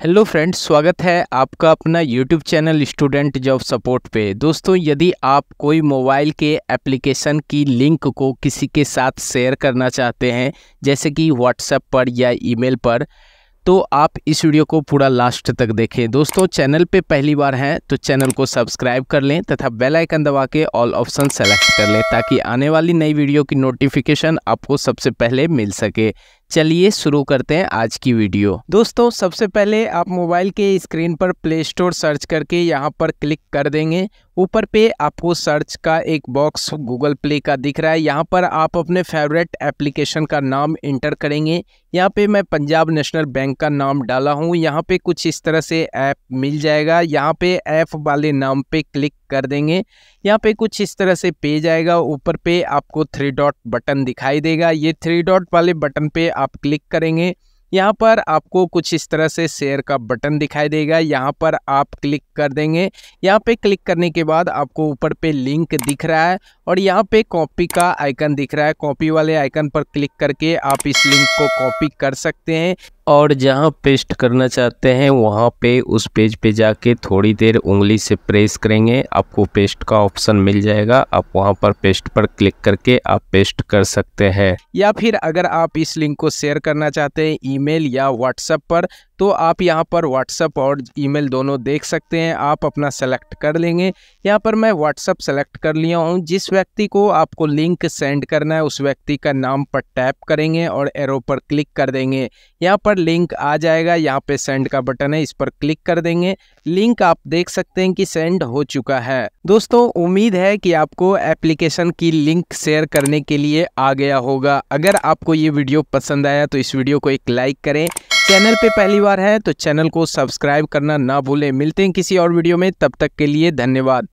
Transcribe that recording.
Hello friends, स्वागत है आपका अपना YouTube channel student job support पे। दोस्तों, यदि आप कोई मोबाइल के एप्लीकेशन की लिंक को किसी के साथ शेयर करना चाहते हैं, जैसे कि व्हाट्सएप पर या ईमेल पर तो आप इस वीडियो को पूरा लास्ट तक देखें। दोस्तों, चैनल पे पहली बार हैं तो चैनल को सब्सक्राइब कर लें तथा बेल आइकन दबा के ऑल ऑप्शन सेलेक्ट कर लें, ताकि आने वाली नई वीडियो की नोटिफिकेशन आपको सबसे पहले मिल सके। चलिए शुरू करते हैं आज की वीडियो। दोस्तों, सबसे पहले आप मोबाइल के स्क्रीन पर प्ले स्टोर सर्च करके यहाँ पर क्लिक कर देंगे। ऊपर पे आपको सर्च का एक बॉक्स गूगल प्ले का दिख रहा है। यहाँ पर आप अपने फेवरेट एप्लीकेशन का नाम इंटर करेंगे। यहाँ पे मैं पंजाब नेशनल बैंक का नाम डाला हूँ। यहाँ पे कुछ इस तरह से ऐप मिल जाएगा। यहाँ पे ऐप वाले नाम पे क्लिक कर देंगे। यहाँ पे कुछ इस तरह से पेज आएगा ऊपर पे आपको थ्री डॉट बटन दिखाई देगा। ये थ्री डॉट वाले बटन पे आप क्लिक करेंगे। यहाँ पर आपको कुछ इस तरह से शेयर का बटन दिखाई देगा। यहाँ पर आप क्लिक कर देंगे। यहाँ पे क्लिक करने के बाद आपको ऊपर पे लिंक दिख रहा है और यहाँ पे कॉपी का आइकन दिख रहा है। कॉपी वाले आइकन पर क्लिक करके आप इस लिंक को कॉपी कर सकते हैं और जहाँ पेस्ट करना चाहते हैं, वहाँ पे उस पेज पे जाके थोड़ी देर उंगली से प्रेस करेंगे। आपको पेस्ट का ऑप्शन मिल जाएगा। आप वहाँ पर पेस्ट पर क्लिक करके आप पेस्ट कर सकते हैं। या फिर अगर आप इस लिंक को शेयर करना चाहते हैं ईमेल या व्हाट्सएप पर तो आप यहाँ पर व्हाट्सअप और ईमेल दोनों देख सकते हैं। आप अपना सेलेक्ट कर लेंगे। यहाँ पर मैं व्हाट्सअप सेलेक्ट कर लिया हूँ। जिस व्यक्ति को आपको लिंक सेंड करना है, उस व्यक्ति का नाम पर टैप करेंगे और एरो पर क्लिक कर देंगे। यहाँ पर लिंक आ जाएगा। यहाँ पे सेंड का बटन है, इस पर क्लिक कर देंगे। लिंक आप देख सकते हैं कि सेंड हो चुका है। दोस्तों, उम्मीद है कि आपको एप्लीकेशन की लिंक शेयर करने के लिए आ गया होगा। अगर आपको ये वीडियो पसंद आया तो इस वीडियो को एक लाइक करें। चैनल पे पहली बार है तो चैनल को सब्सक्राइब करना ना भूलें। मिलते हैं किसी और वीडियो में, तब तक के लिए धन्यवाद।